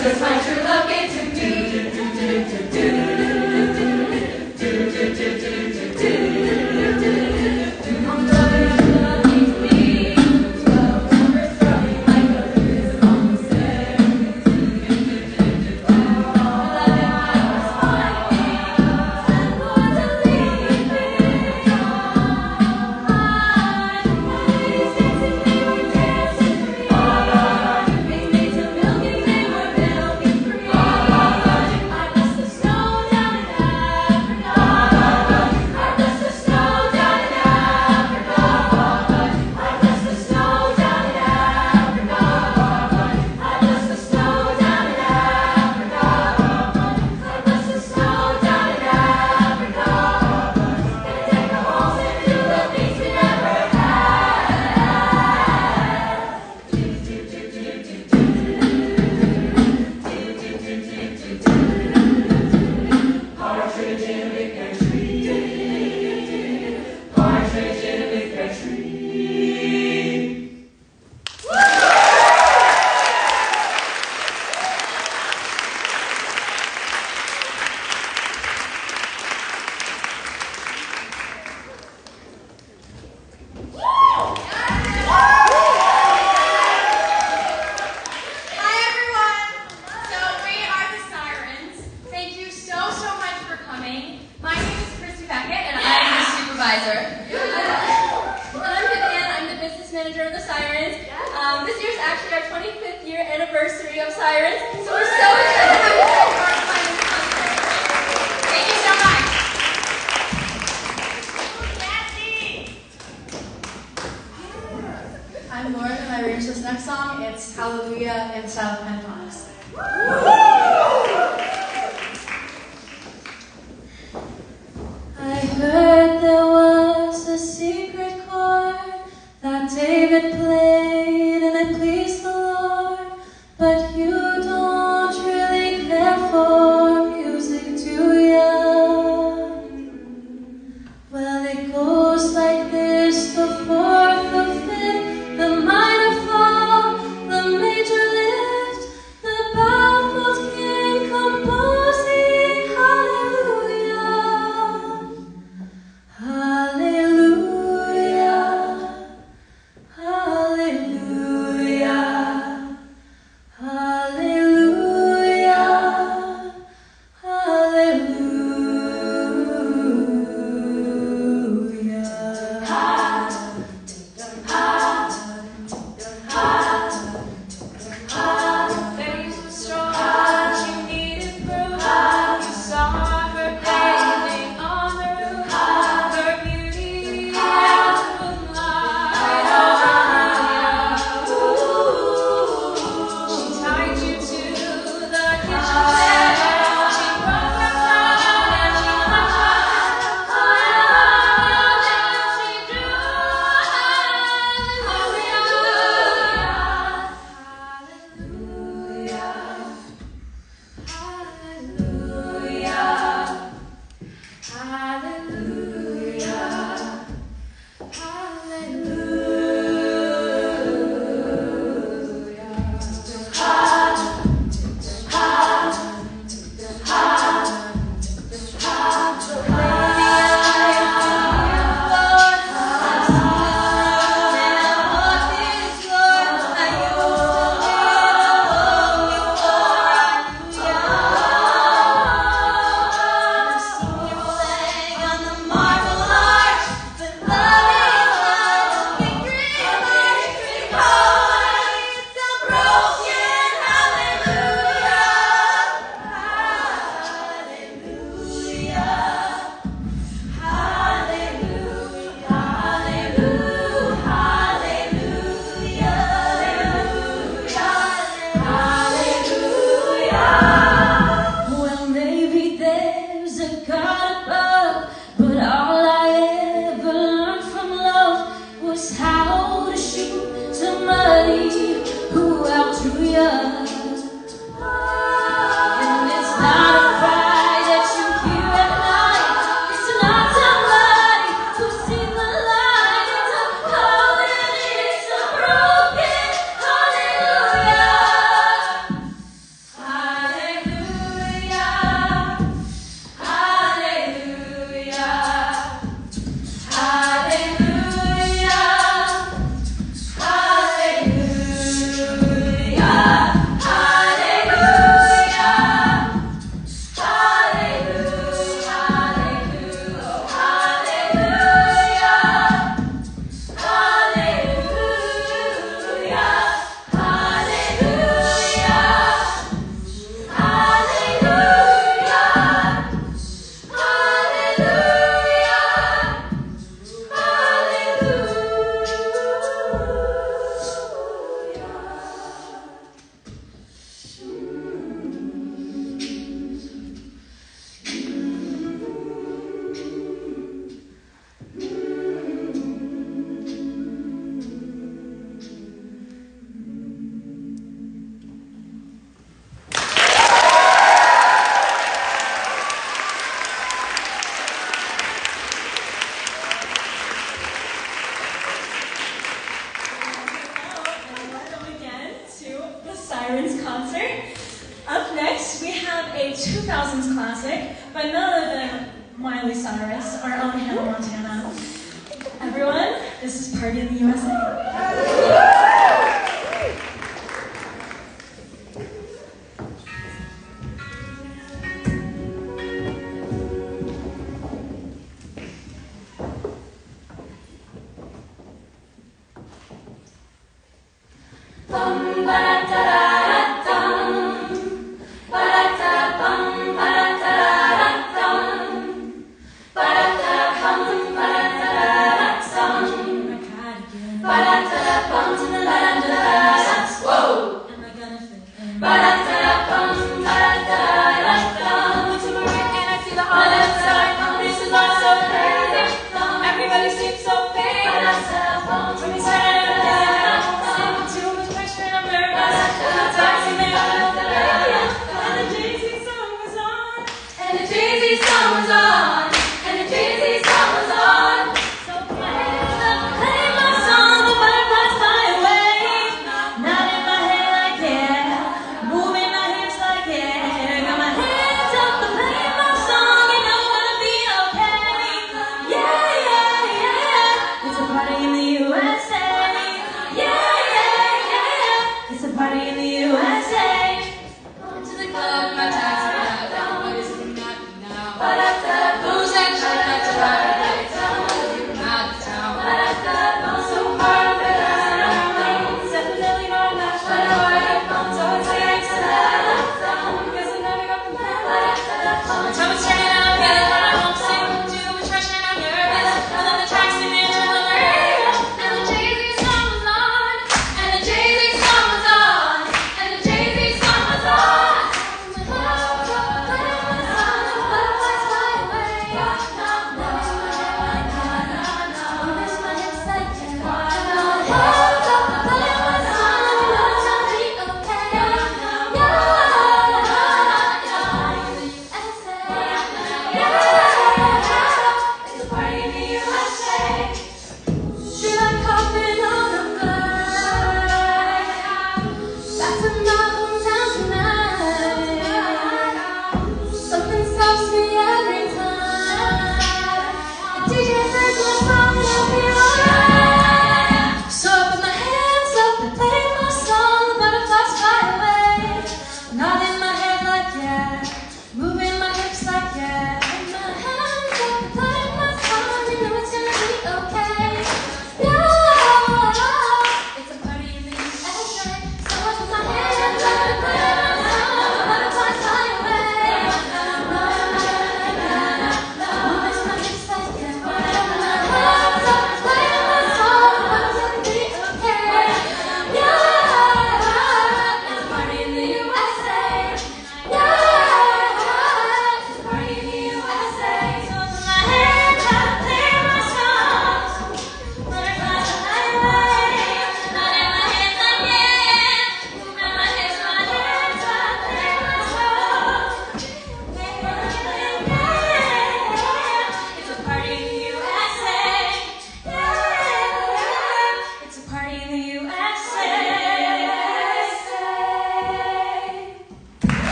Christmas, my true love gave to me.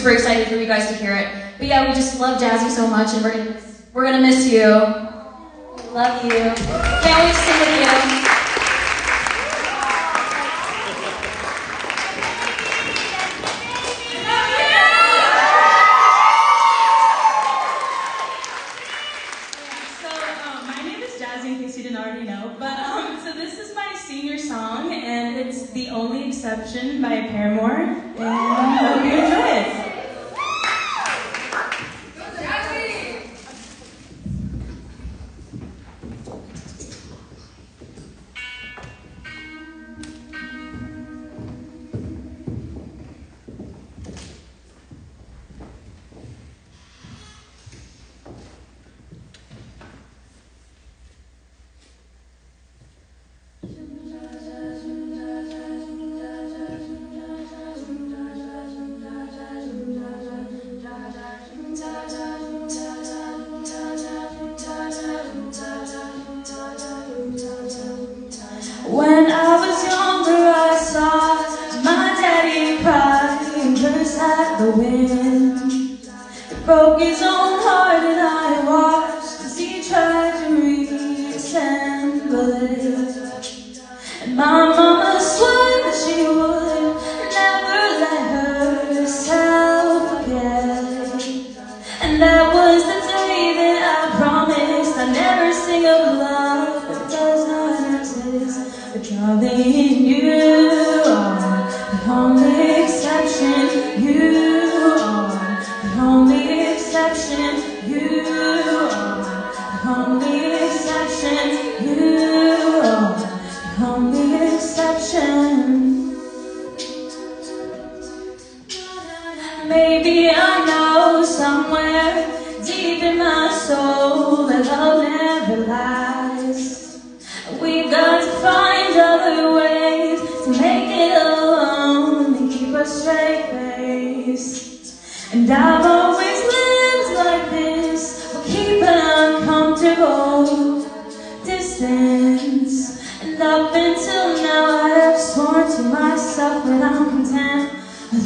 super excited for you guys to hear it. But yeah, we just love Jazzy so much, and we're gonna, we're gonna miss you. Love you. Can't wait to sing with you.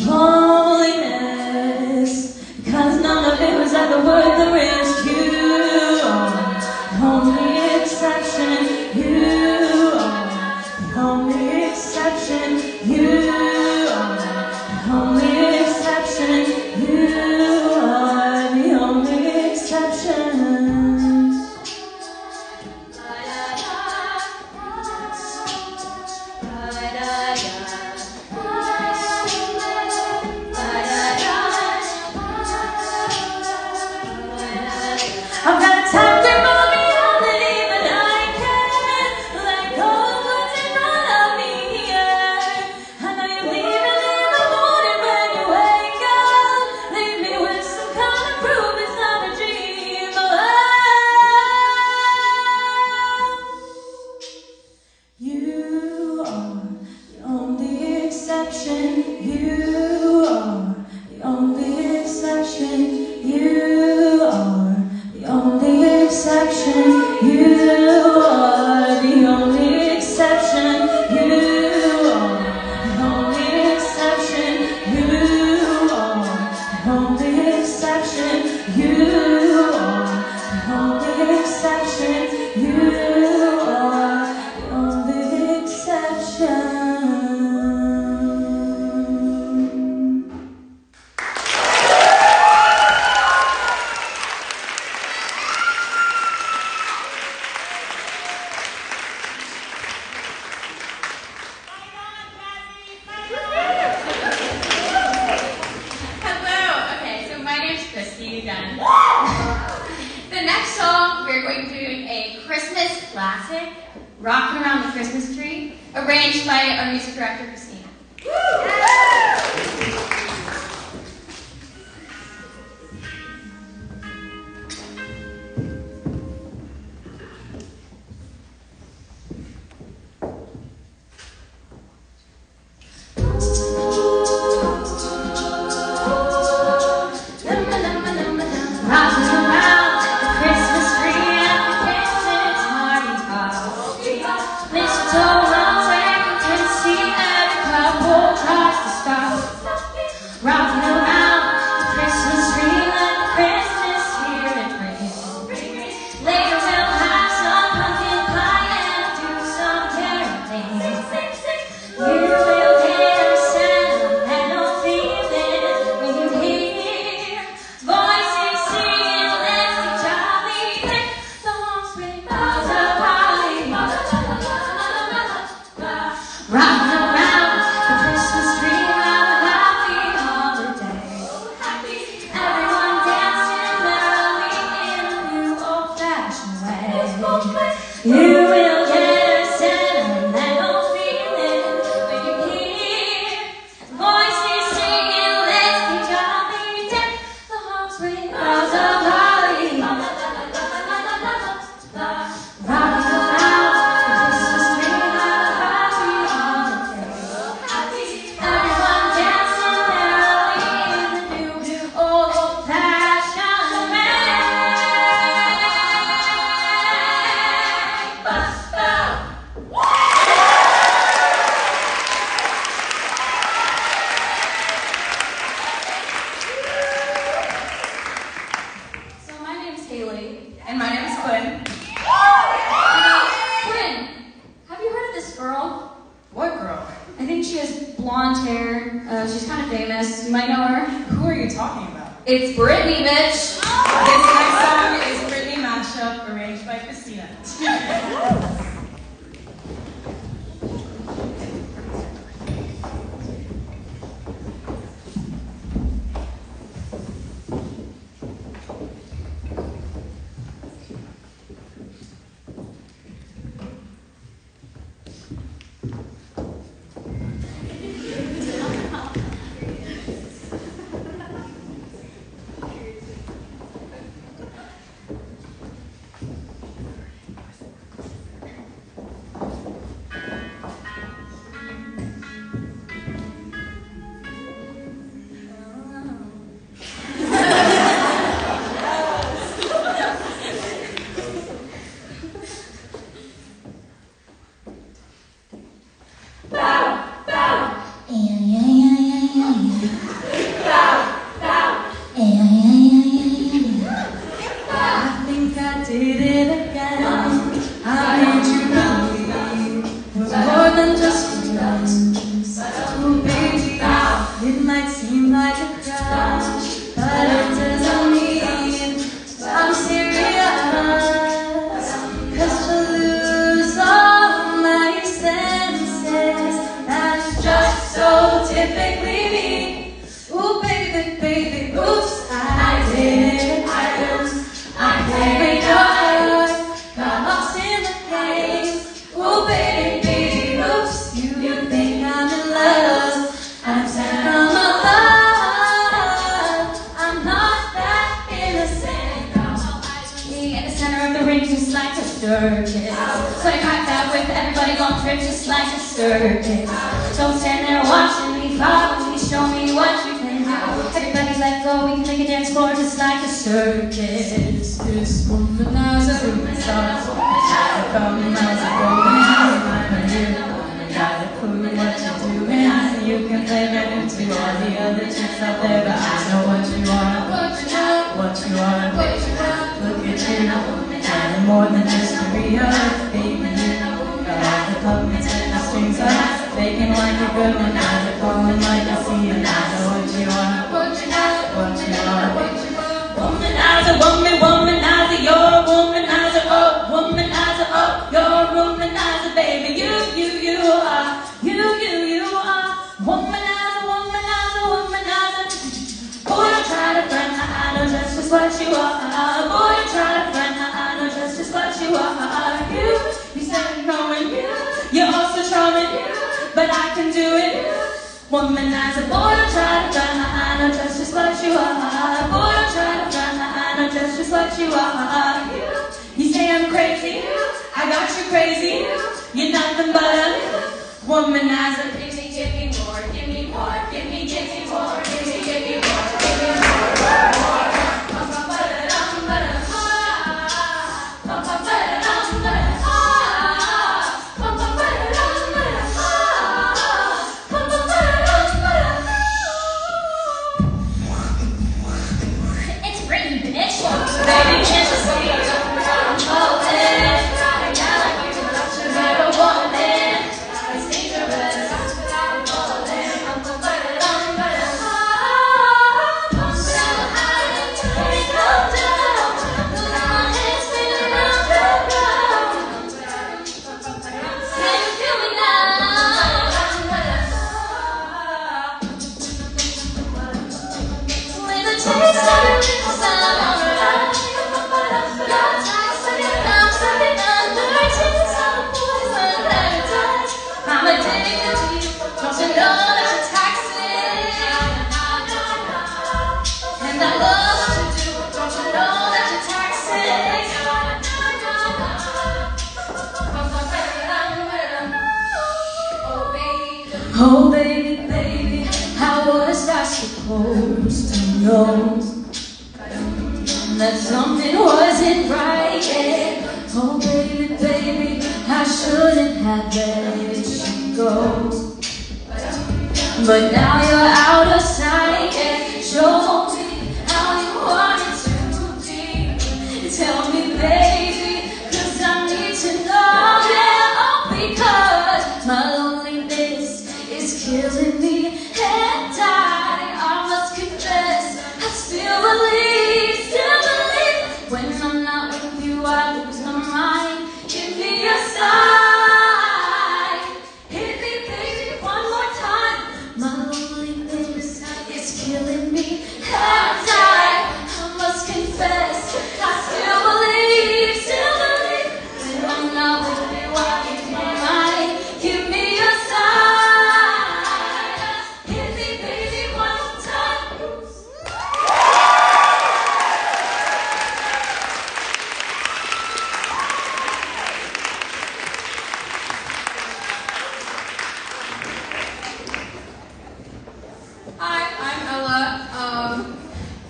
loneliness, cause none of it was ever worth the risk.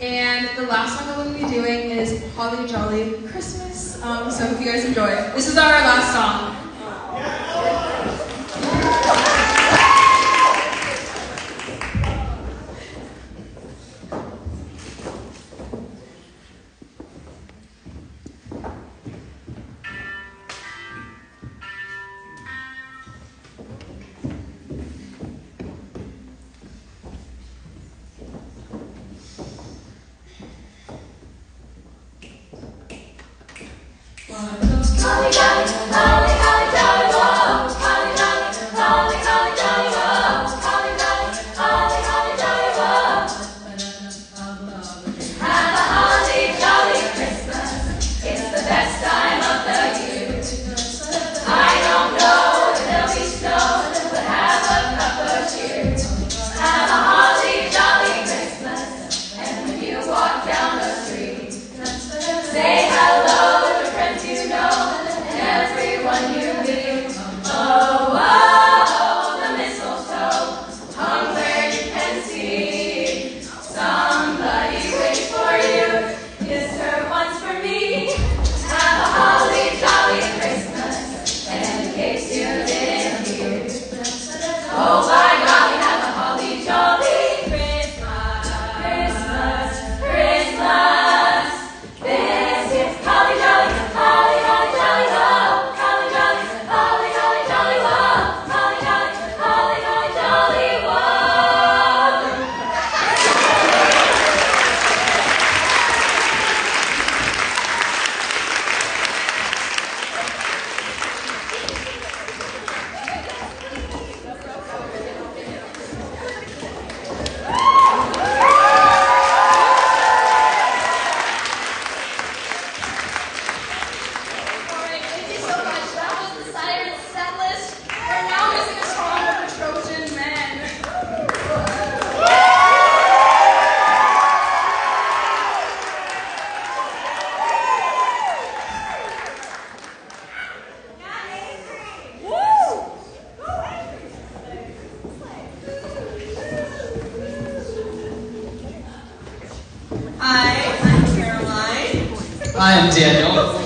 And the last song that we'll be doing is Holly Jolly Christmas. Um, so hope you guys enjoy, this is our last song. I am Daniel.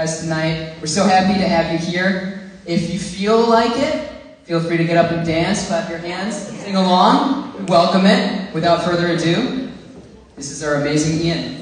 guys tonight. We're so happy to have you here. If you feel like it, feel free to get up and dance, clap your hands, sing along, welcome it. Without further ado, this is our amazing Ian.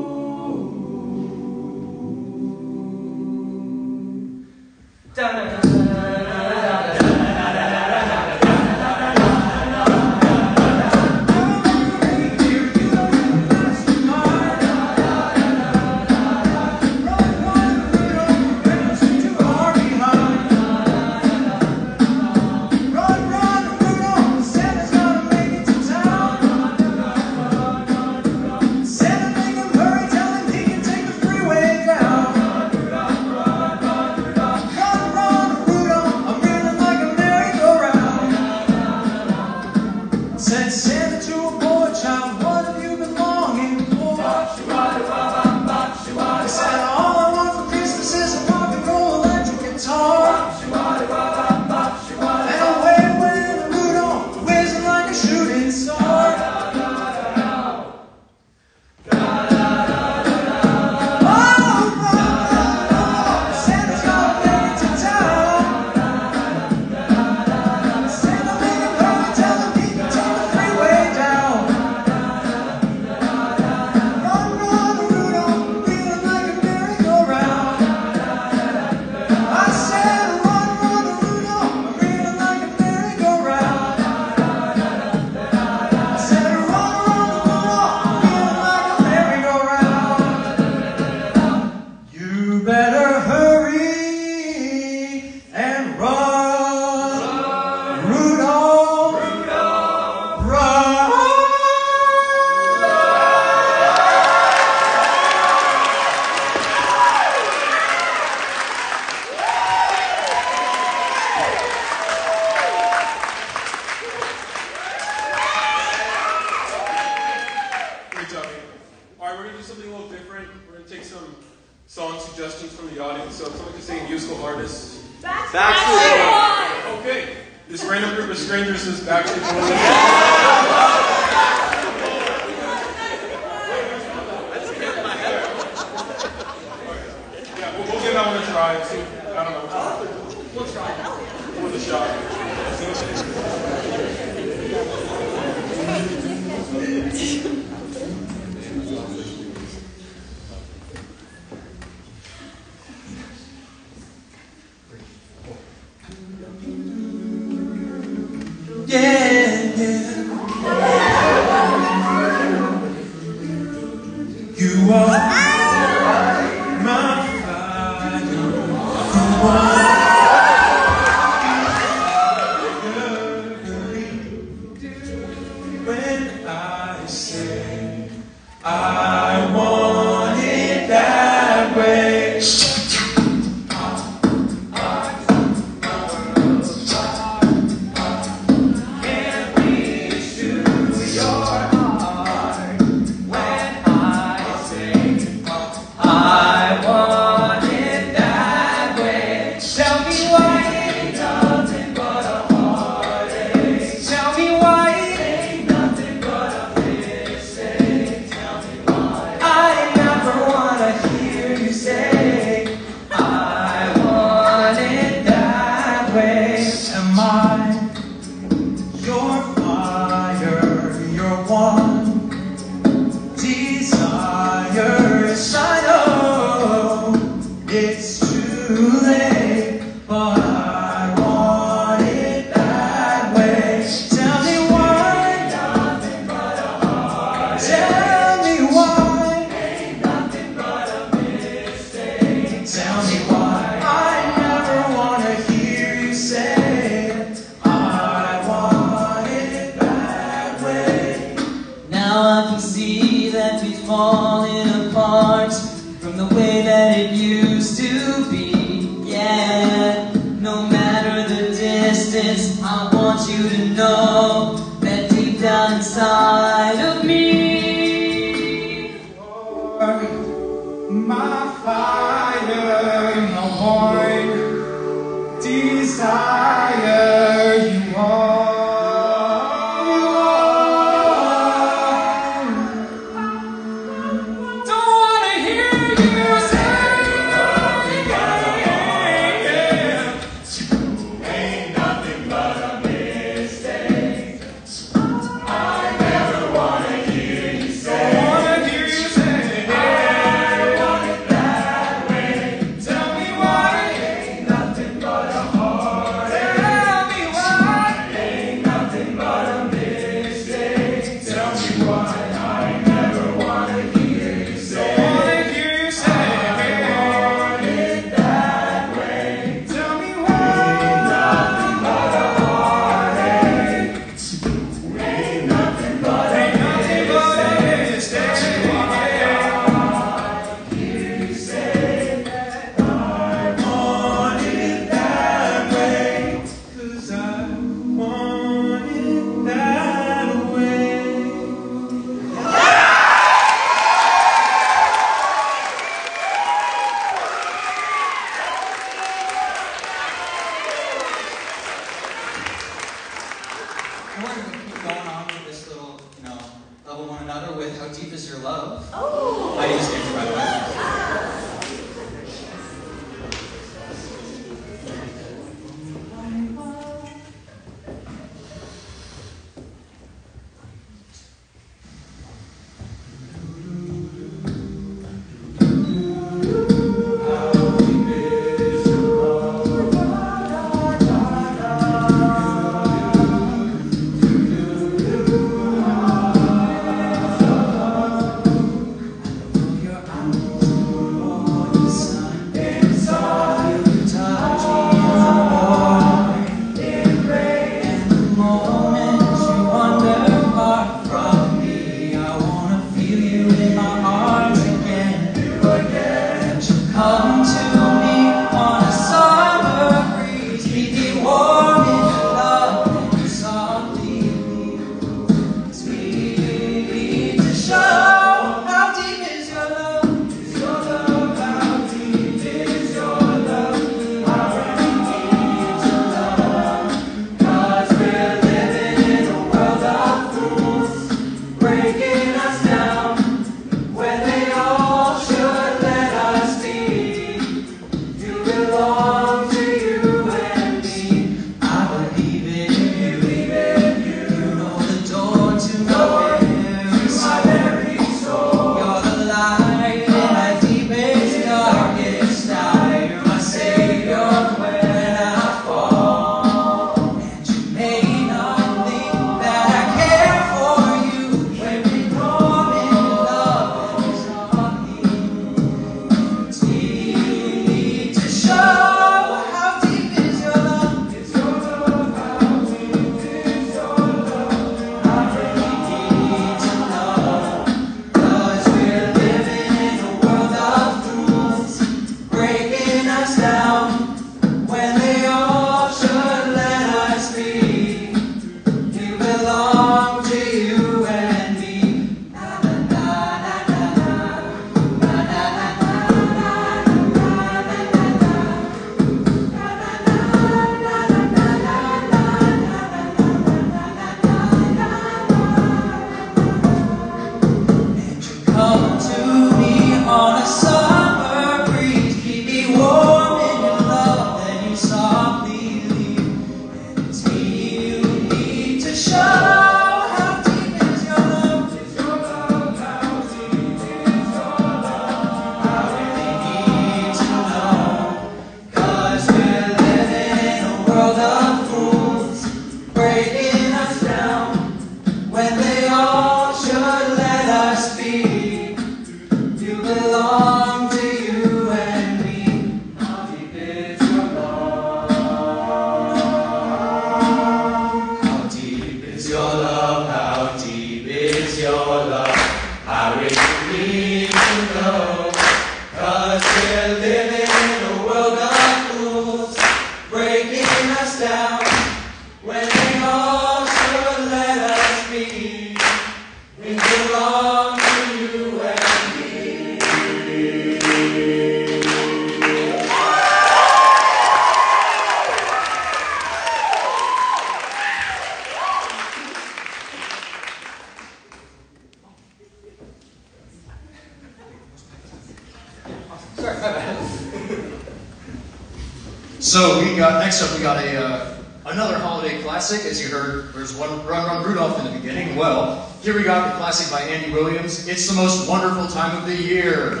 got next up, we got a uh, another holiday classic. As you heard, there's one Run Run Rudolph in the beginning. Well, here we got the classic by Andy Williams. It's the most wonderful time of the year.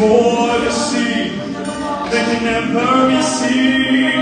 more to see that can never be seen.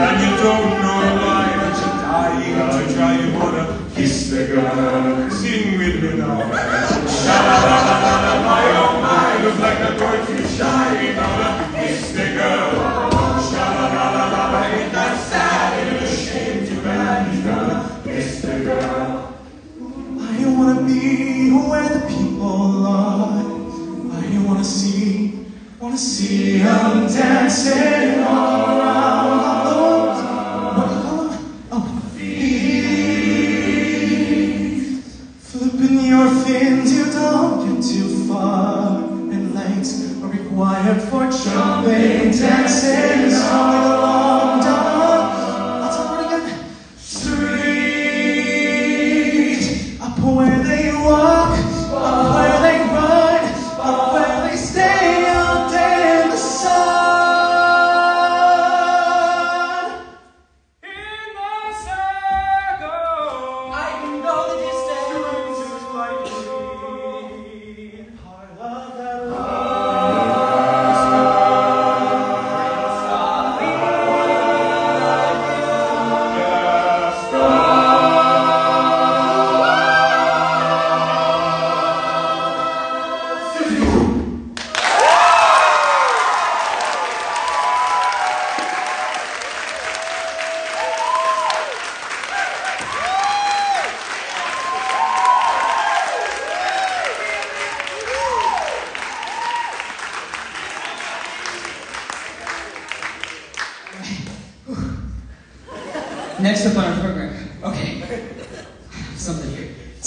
And you don't know see them dancing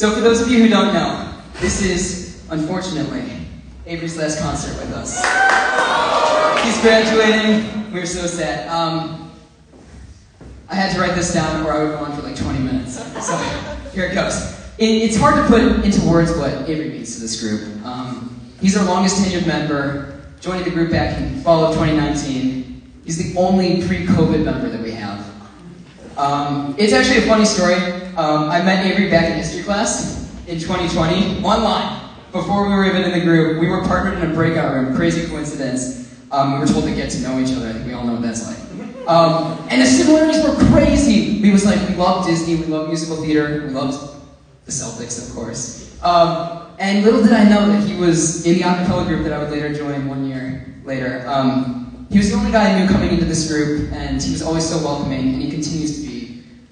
So for those of you who don't know, this is, unfortunately, Avery's last concert with us. He's graduating. We're so sad. Um, I had to write this down or I would go on for like 20 minutes. So here it goes. It, it's hard to put into words what Avery means to this group. Um, he's our longest tenured member, joining the group back in fall of 2019. He's the only pre-COVID member that we have. Um, it's actually a funny story. Um, I met Avery back in history class in 2020, online. Before we were even in the group, we were partnered in a breakout room. Crazy coincidence. Um, we were told to get to know each other. I think we all know what that's like. Um, and the similarities were crazy. We was like, we loved Disney, we loved musical theater, we loved the Celtics, of course. Um, and little did I know that he was in the acapella group that I would later join one year later. Um, he was the only guy I knew coming into this group, and he was always so welcoming, and he continues to be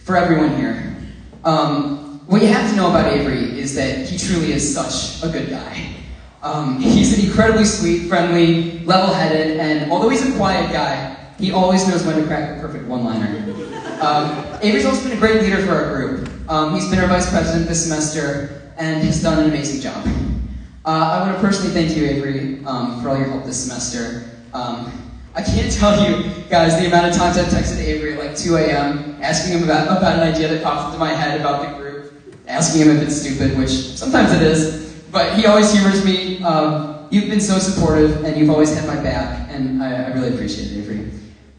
for everyone here. Um, what you have to know about Avery is that he truly is such a good guy. Um, he's an incredibly sweet, friendly, level-headed, and although he's a quiet guy, he always knows when to crack a perfect one-liner. Um, Avery's also been a great leader for our group. Um, he's been our vice president this semester and has done an amazing job. Uh, I want to personally thank you, Avery, um, for all your help this semester. I can't tell you, guys, the amount of times I've texted Avery at like 2 a.m. asking him about, about an idea that pops into my head about the group, asking him if it's stupid, which sometimes it is, but he always humors me. Um, you've been so supportive, and you've always had my back, and I, I really appreciate it, Avery.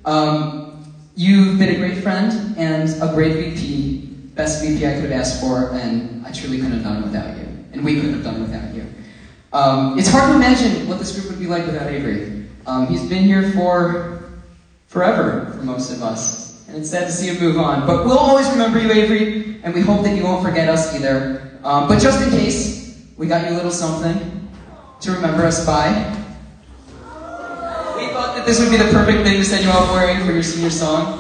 Um, you've been a great friend and a great VP, best VP I could have asked for, and I truly couldn't have done it without you, and we couldn't have done it without you. Um, it's hard to imagine what this group would be like without Avery. Um, he's been here for forever for most of us, and it's sad to see him move on. But we'll always remember you, Avery, and we hope that you won't forget us either. Um, but just in case, we got you a little something to remember us by. We thought that this would be the perfect thing to send you off wearing for your senior song.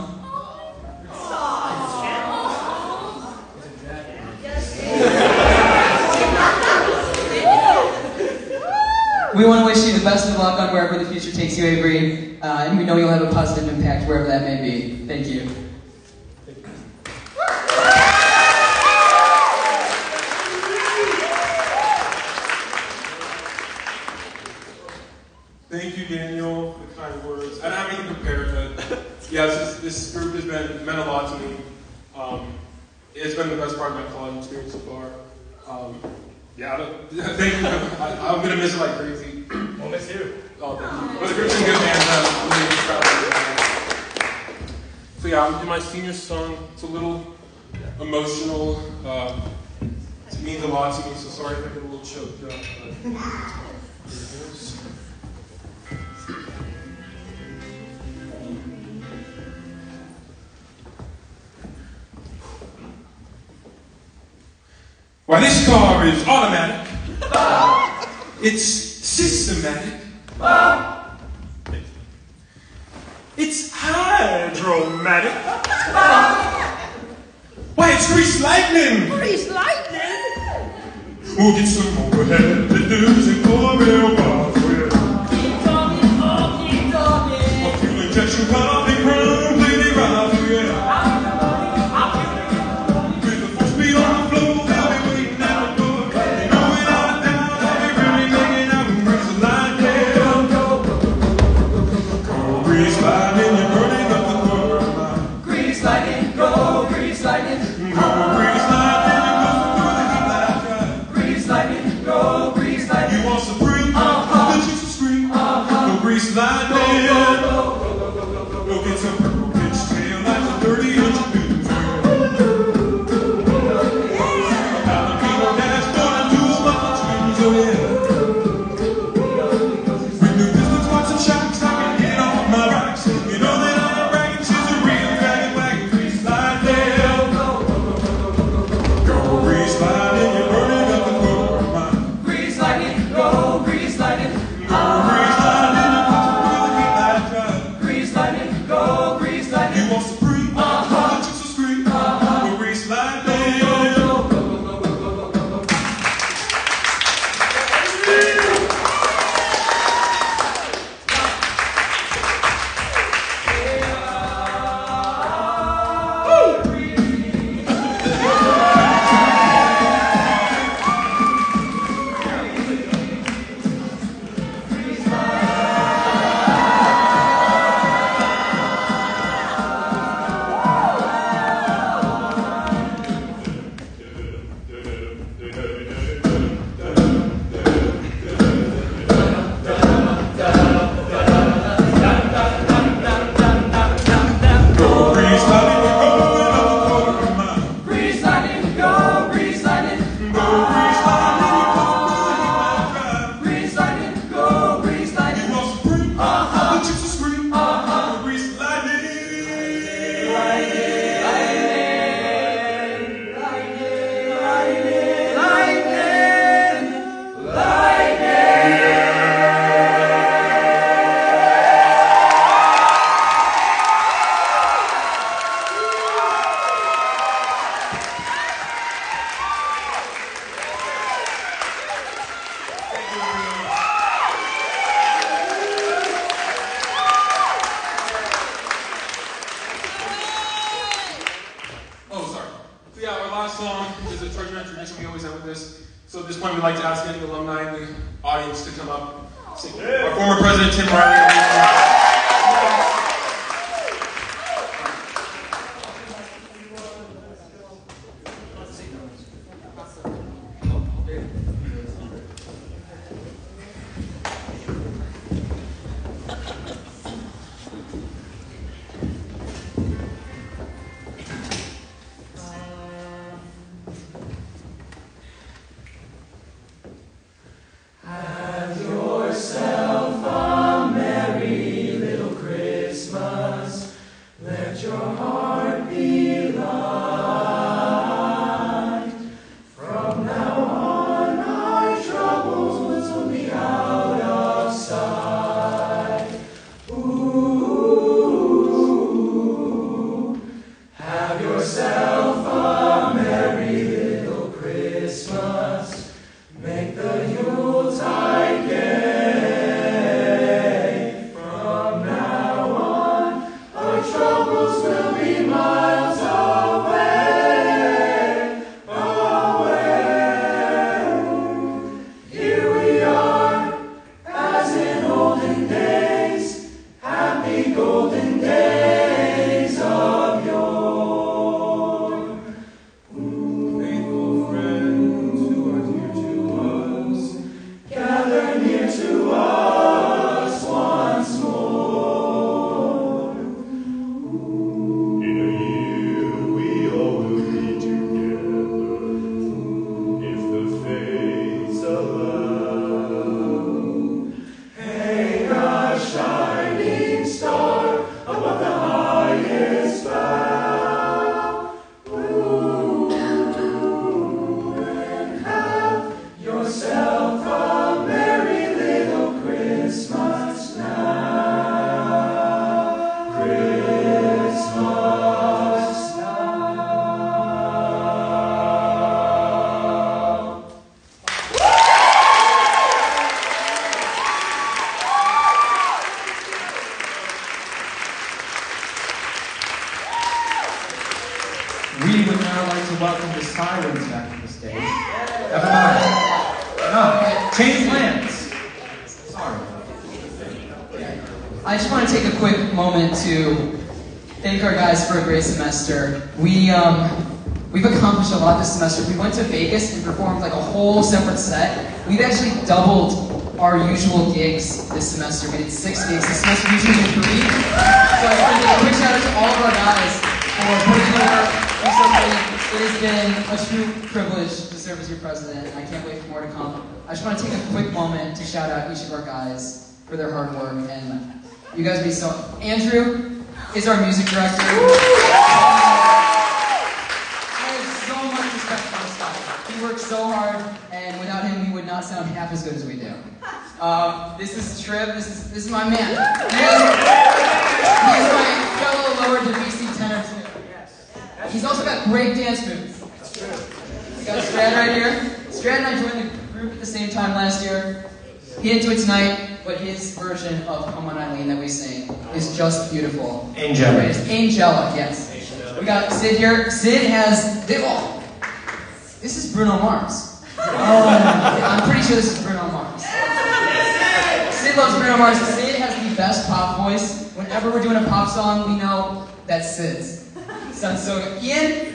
We want to wish you the best of luck on wherever the future takes you, Avery, uh, and we know you'll have a positive impact wherever that may be. Thank you. Thank you, Daniel, for the kind words. I don't anything prepared, but yeah, this, this group has been meant a lot to me. Um, it's been the best part of my college experience so far. Um, yeah, I don't- thank you. I, I'm gonna miss it like crazy. We'll miss you. Oh, thank you. But the group's been good, man. Uh, really proud of it. So yeah, I'm doing my senior song. It's a little emotional. Uh, it means a lot to me. So sorry if I get a little choked up. But Car is automatic. It's systematic. It's hydromatic. Why, it's grease lightning. Grease lightning? We'll get some overhead do some four-wheel Boswell. Separate set. We've actually doubled our usual gigs this semester. We did six gigs this semester. We usually do three. So I want to give a quick shout out to all of our guys for putting in work. It has been a true privilege to serve as your president, and I can't wait for more to come. I just want to take a quick moment to shout out each of our guys for their hard work and you guys be so. Andrew is our music director. I have so much respect for this guy. He works so hard, and without him, we would not sound half as good as we do. Um, this is Triv. This is this is my man. He is, he my fellow lower DeBC tenor too. He's also got great dance moves. We got Strad right here. Strad and I joined the group at the same time last year. He didn't do it tonight, but his version of Come On Eileen that we sing is just beautiful. Angelic. Angelic, yes. We got Sid here. Sid has. They, oh, this is Bruno Mars. Oh, I'm pretty sure this is Bruno Mars. Sid loves Bruno Mars. Sid has the best pop voice. Whenever we're doing a pop song, we know that's Sid's. Sounds so good. Ian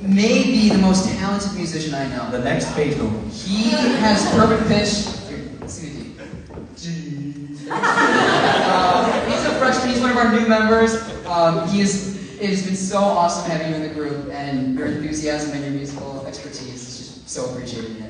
may be the most talented musician I know. The next Beethoven. He has perfect pitch. Here, see the Uh, he's a freshman. He's one of our new members. Um, he is. It has been so awesome having you in the group, and your enthusiasm and your musical expertise is just so appreciated.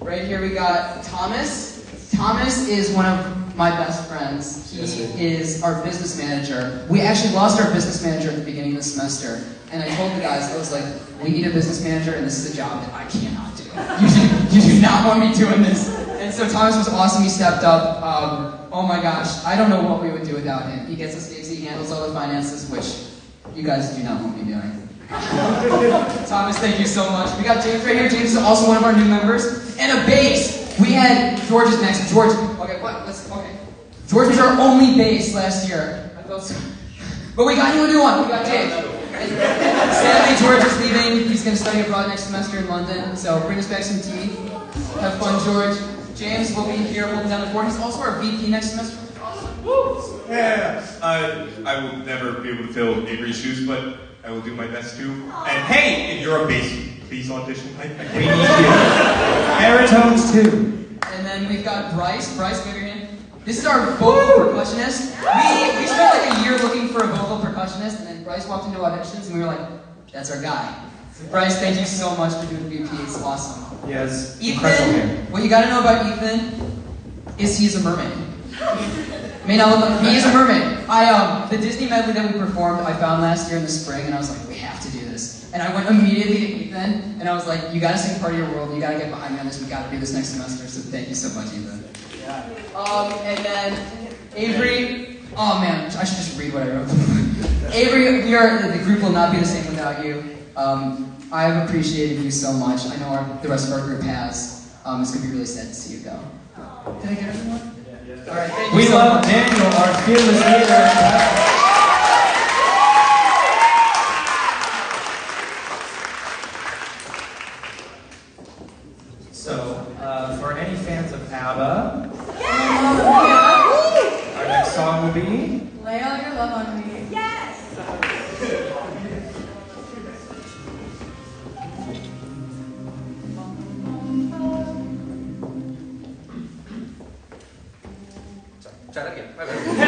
Right here we got Thomas. Thomas is one of my best friends. He is our business manager. We actually lost our business manager at the beginning of the semester, and I told the guys, I was like, we need a business manager, and this is a job that I cannot do. You do, you do not want me doing this. And so Thomas was awesome. He stepped up. Um, oh my gosh, I don't know what we would do without him. He gets us gigs. He handles all the finances, which you guys do not want me doing. Thomas, thank you so much. We got James right here. James is also one of our new members. And a bass. We had George's next. George. Okay, what? Let's. Okay. George was our only bass last year. I thought so. But we got you a new one. We got James. Sadly, George is leaving. He's going to study abroad next semester in London. So bring us back some tea. Have fun, George. James will be here holding down the fort. He's also our VP next semester. Woo. Yeah, uh, I will never be able to fill Avery's shoes, but I will do my best to. And hey, if you're a bass, please audition. I, I We need you. Baritones too. And then we've got Bryce. Bryce, wave your hand. This is our vocal percussionist. We, we spent like a year looking for a vocal percussionist, and then Bryce walked into auditions, and we were like, that's our guy. Bryce, thank you so much for doing the VP. It's awesome. Yes. Ethan, what you gotta know about Ethan is he's a mermaid. May not look like he is a mermaid. I um the Disney medley that we performed I found last year in the spring and I was like, we have to do this. And I went immediately to Ethan and I was like, you gotta sing part of your world, you gotta get behind me on this, we gotta do this next semester, so thank you so much, Ethan. Um and then Avery, oh man, I should just read what I wrote. Avery, we are the group will not be the same without you. Um, I've appreciated you so much. I know our, the rest of our group has. Um, it's gonna be really sad to see you go. Did I get everyone? All right, thank you We so love much. Daniel, our fearless leader. So, uh, for any fans of ABBA, our next song will be Lay all your love on me. Try Yeah.